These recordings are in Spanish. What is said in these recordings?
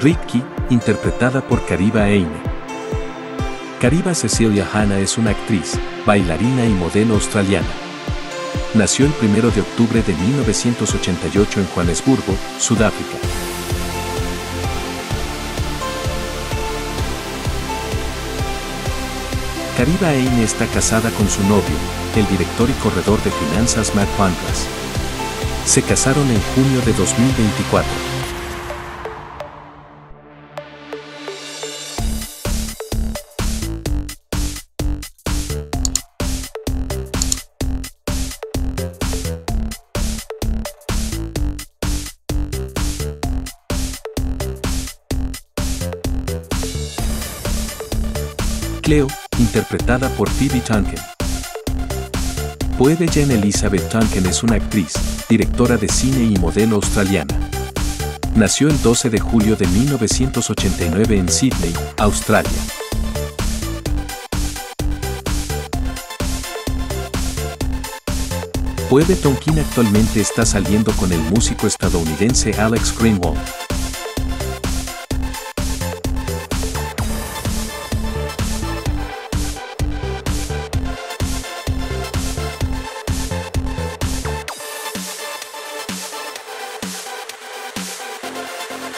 Ricky, interpretada por Kariba Eine. Kariba Cecilia Hanna es una actriz, bailarina y modelo australiana. Nació el 1 de octubre de 1988 en Johannesburgo, Sudáfrica. Kariba Eine está casada con su novio, el director y corredor de finanzas Matt Pancras. Se casaron en junio de 2024. Cleo, interpretada por Phoebe Tonkin. Poede Jane Elizabeth Tonkin es una actriz, directora de cine y modelo australiana. Nació el 12 de julio de 1989 en Sydney, Australia. Poede Tonkin actualmente está saliendo con el músico estadounidense Alex Greenwald.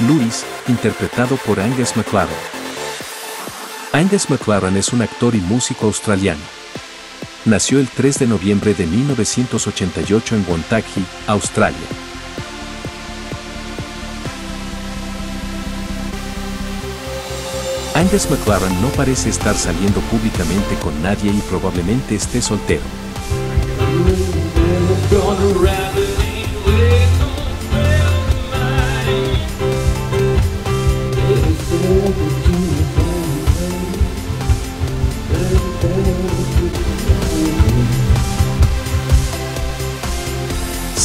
Louis, interpretado por Angus McLaren. Angus McLaren es un actor y músico australiano. Nació el 3 de noviembre de 1988 en Wonthaggi, Australia. Angus McLaren no parece estar saliendo públicamente con nadie y probablemente esté soltero.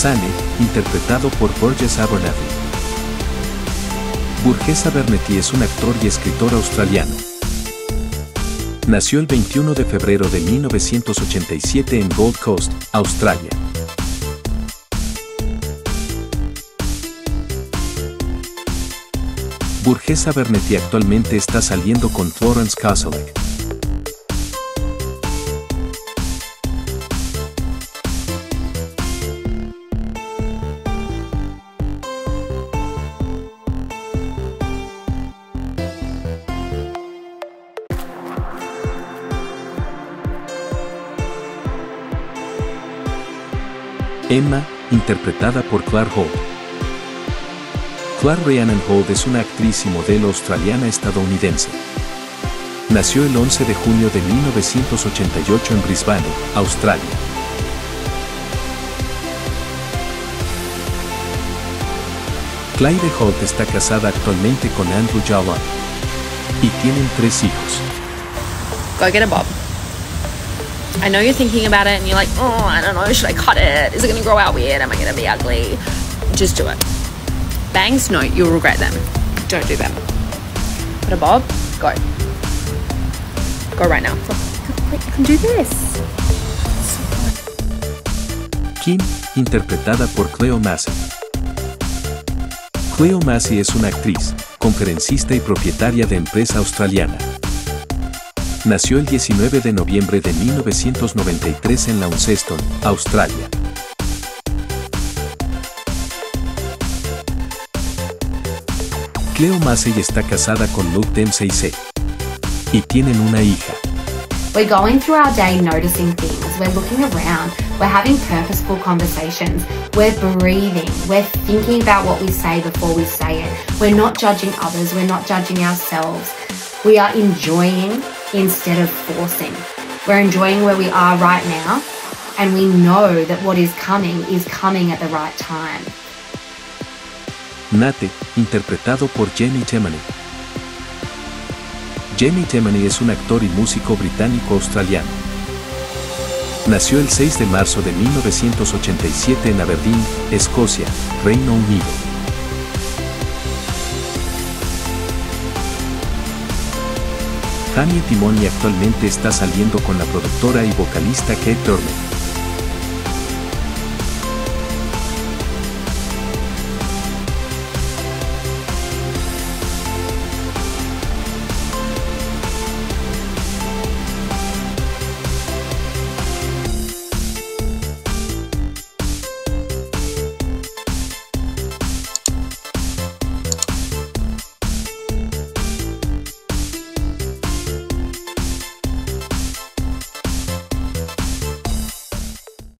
Sane, interpretado por Burgess Abernathy. Burgess Abernathy es un actor y escritor australiano. Nació el 21 de febrero de 1987 en Gold Coast, Australia. Burgess Abernathy actualmente está saliendo con Florence Castlek. Emma, interpretada por Claire Holt. Claire Rhiannon Holt es una actriz y modelo australiana estadounidense. Nació el 11 de junio de 1988 en Brisbane, Australia. Claire Holt está casada actualmente con Andrew Jawan y tienen tres hijos. Go get a bob. I know you're thinking about it and you're like, oh, I don't know, should I cut it? Is it going to grow out weird? Am I going to be ugly? Just do it. Bangs, no, you'll regret them. Don't do them. Put a bob, go. Go right now. Wait, you can do this. Kim, interpretada por Cleo Massey. Cleo Massey es una actriz, conferencista y propietaria de empresa australiana. Nació el 19 de noviembre de 1993 en Launceston, Australia. Cleo Massey está casada con Luke Dempsey C. y tienen una hija. We're going through our day noticing things. We're looking around. We're having purposeful conversations. We're breathing. We're thinking about what we say before we say it. We're not judging others. We're not judging ourselves. We are enjoying instead of forcing. We're enjoying where we are right now, and we know that what is coming is coming at the right time. Nate, interpretado por Jamie Temany. Jamie Temany es un actor y músico británico-australiano. Nació el 6 de marzo de 1987 en Aberdeen, Escocia, Reino Unido. Jamie Timoni actualmente está saliendo con la productora y vocalista Kate Turner.